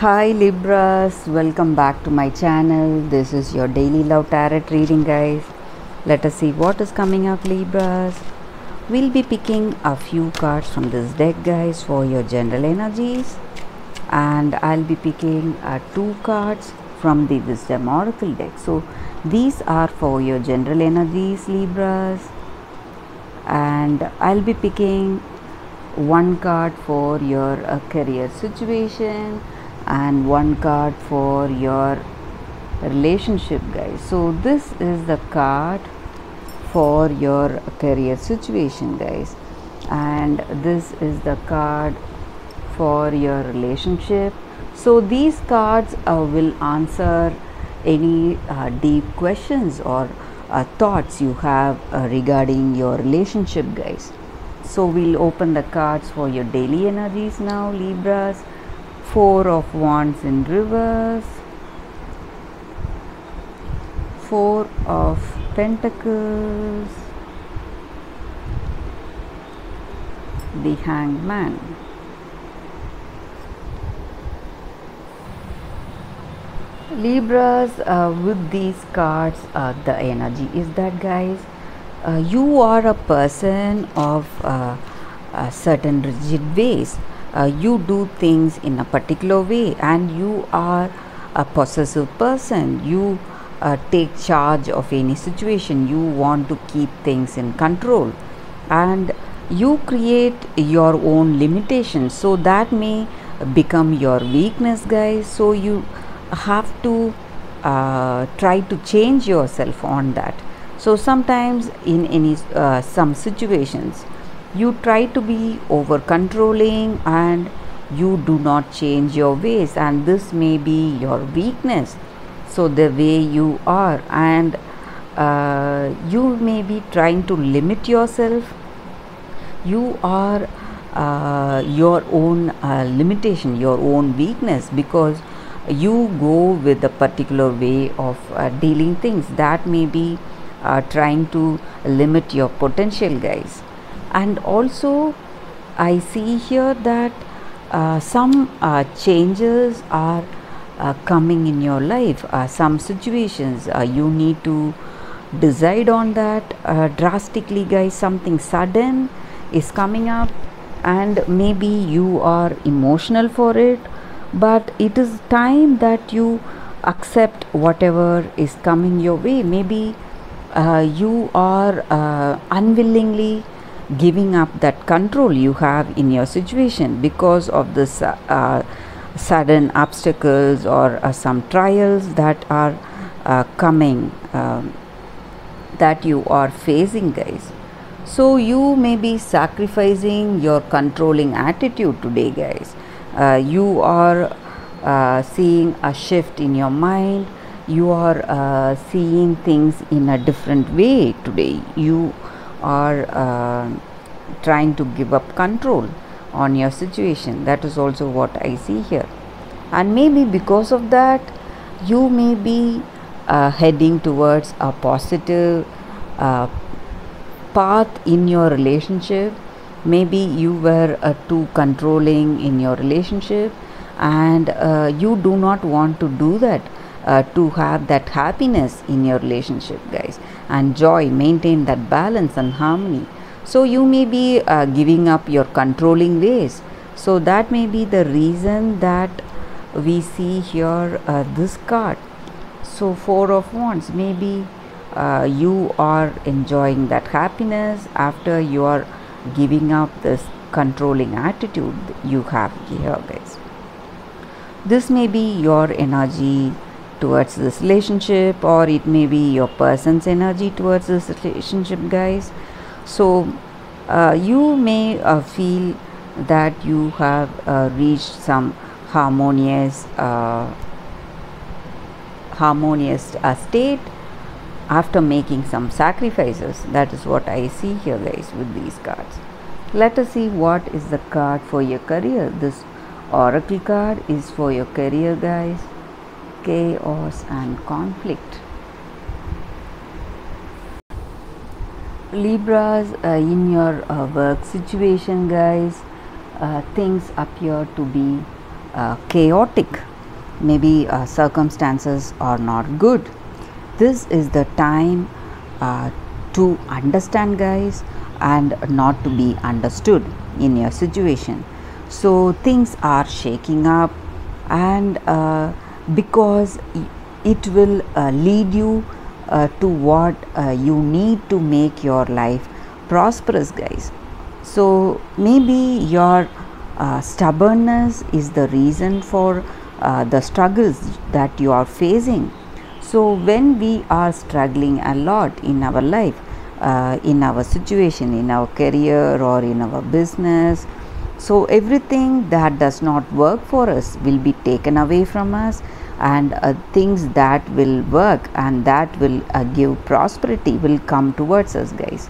Hi Libras, welcome back to my channel. This is your daily love tarot reading, guys. Let us see what is coming up, Libras. We'll be picking a few cards from this deck, guys, for your general energies, and I'll be picking uh, two cards from the Wisdom Oracle deck. So these are for your general energies, Libras, and I'll be picking one card for your uh, career situation and one card for your relationship guys. So this is the card for your career situation guys. And this is the card for your relationship. So these cards uh, will answer any uh, deep questions or uh, thoughts you have uh, regarding your relationship guys. So we'll open the cards for your daily energies now libras four of wands in reverse. Four of pentacles. The hanged man. Libras uh, with these cards uh, the energy is that guys. Uh, you are a person of uh, a certain rigid ways uh, you do things in a particular way and you are a possessive person. You uh, take charge of any situation. You want to keep things in control. And you create your own limitations. So that may become your weakness guys. So you have to uh, try to change yourself on that. So sometimes in any uh, some situations you try to be over controlling and you do not change your ways and this may be your weakness. So the way you are and uh, you may be trying to limit yourself. You are uh, your own uh, limitation your own weakness because you go with a particular way of uh, dealing things. That may be uh, trying to limit your potential guys and also i see here that uh, some uh, changes are uh, coming in your life. Uh, some situations uh, you need to decide on that uh, drastically guys. Something sudden is coming up and maybe you are emotional for it but it is time that you accept whatever is coming your way. Maybe you are unwillingly giving up that control you have in your situation because of this uh, sudden obstacles or uh, some trials that are uh, coming um, that you are facing guys. So you may be sacrificing your controlling attitude today guys. Uh, you are uh, seeing a shift in your mind. You are seeing things in a different way today. You are uh, trying to give up control on your situation. That is also what i see here. And maybe because of that you may be uh, heading towards a positive uh, path in your relationship. Maybe you were uh, too controlling in your relationship and uh, you do not want to do that uh, to have that happiness in your relationship guys and joy maintain that balance and harmony. So you may be uh, giving up your controlling ways. So that may be the reason that we see here uh, this card. So four of wands maybe uh, you are enjoying that happiness after you are giving up this controlling attitude you have here guys. This may be your energy towards this relationship or it may be your person's energy towards this relationship guys. So uh, you may uh, feel that you have uh, reached some harmonious uh, harmonious uh, state after making some sacrifices. That is what i see here guys with these cards. Let us see what is the card for your career. This oracle card is for your career guys chaos and conflict. Libras uh, in your uh, work situation guys uh, things appear to be uh, chaotic. Maybe uh, circumstances are not good. This is the time uh, to understand guys and not to be understood in your situation. So things are shaking up and because it will uh, lead you uh, to what uh, you need to make your life prosperous guys. So maybe your uh, stubbornness is the reason for uh, the struggles that you are facing. So when we are struggling a lot in our life uh, in our situation in our career or in our business so everything that does not work for us will be taken away from us and uh, things that will work and that will uh, give prosperity will come towards us guys.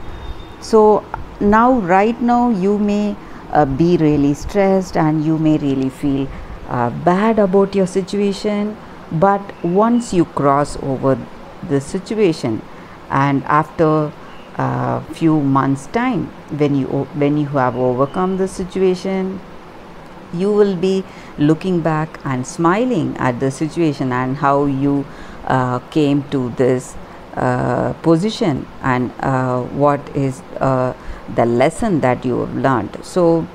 So now right now you may uh, be really stressed and you may really feel uh, bad about your situation. But once you cross over the situation and after a few months time when you when you have overcome the situation you will be looking back and smiling at the situation and how you uh, came to this uh, position and uh, what is uh, the lesson that you have learned. So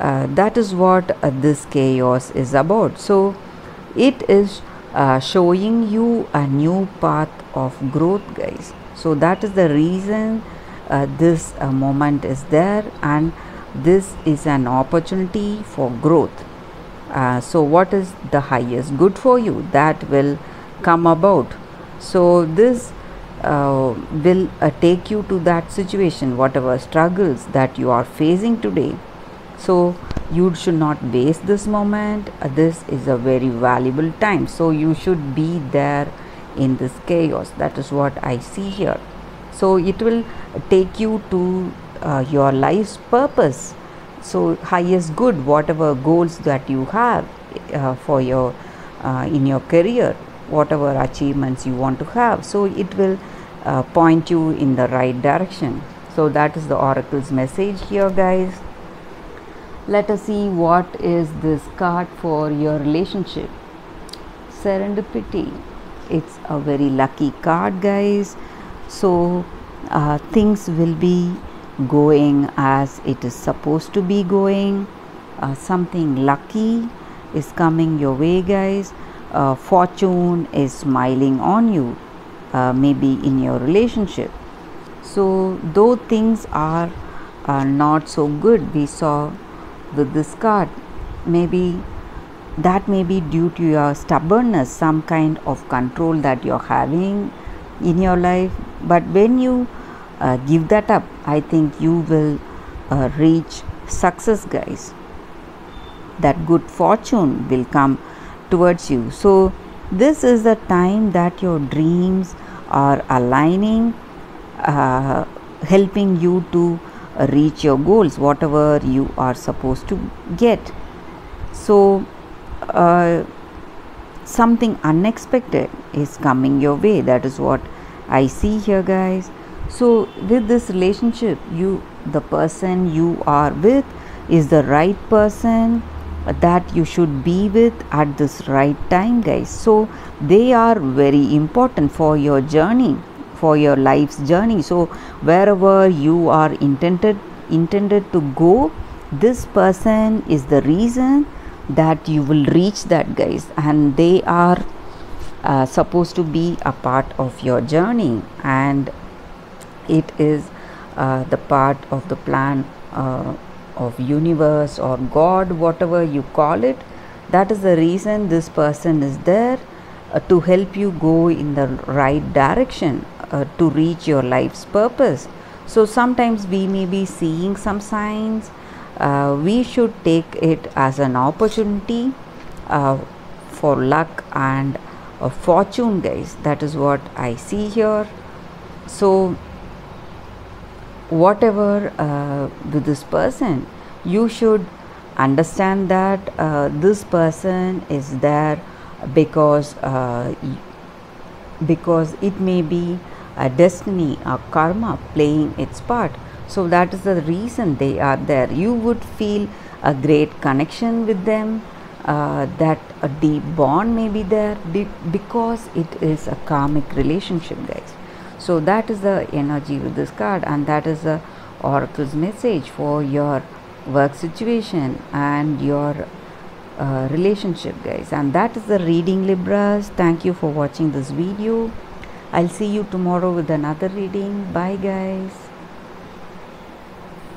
uh, that is what uh, this chaos is about. So it is showing you a new path of growth guys. So that is the reason this moment is there and this is an opportunity for growth. Uh, so what is the highest good for you? That will come about. So this uh, will uh, take you to that situation whatever struggles that you are facing today. So you should not waste this moment. Uh, this is a very valuable time. So you should be there in this chaos. That is what i see here. So it will take you to uh, your life's purpose. So highest good whatever goals that you have uh, for your uh, in your career whatever achievements you want to have. So it will uh, point you in the right direction. So that is the oracle's message here guys. Let us see what is this card for your relationship. Serendipity. It's a very lucky card guys. So uh, things will be going as it is supposed to be going. Uh, something lucky is coming your way guys. Uh, fortune is smiling on you uh, maybe in your relationship. So though things are uh, not so good we saw with this card maybe that may be due to your stubbornness some kind of control that you're having in your life. But when you uh, give that up. I think you will uh, reach success guys. That good fortune will come towards you. So this is the time that your dreams are aligning uh, helping you to reach your goals whatever you are supposed to get. So uh, something unexpected is coming your way. That is what i see here guys so with this relationship you the person you are with is the right person that you should be with at this right time guys. So they are very important for your journey for your life's journey. So wherever you are intended intended to go this person is the reason that you will reach that guys. And they are uh, supposed to be a part of your journey. And it is uh, the part of the plan uh, of universe or god whatever you call it. That is the reason this person is there uh, to help you go in the right direction uh, to reach your life's purpose. So sometimes we may be seeing some signs uh, we should take it as an opportunity uh, for luck and fortune guys. That is what i see here. So whatever uh, with this person you should understand that uh, this person is there because uh, because it may be a destiny a karma playing its part. So that is the reason they are there. You would feel a great connection with them uh, that a deep bond may be there because it is a karmic relationship guys so that is the energy with this card and that is the oracle's message for your work situation and your uh, relationship guys. And that is the reading libras. Thank you for watching this video. I'll see you tomorrow with another reading. Bye guys